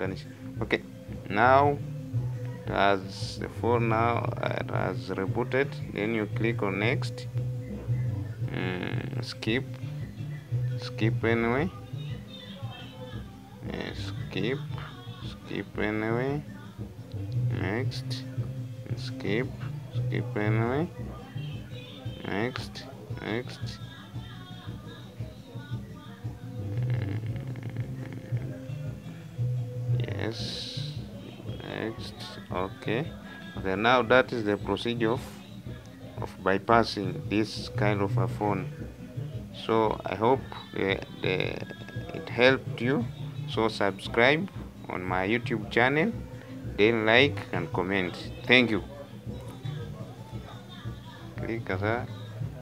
unganisha okay. Now as the phone now it has rebooted then you click on next. Mm, skip. Skip anyway. Eh, skip. Skip anyway. Next. Skip. Skip anyway. Next. Next yes. Next. Okay. Okay now that is the procedure of, of bypassing this kind of a phone. So i hope the, the it helped you. So subscribe on my youtube channel then like and comment. Thank you. Click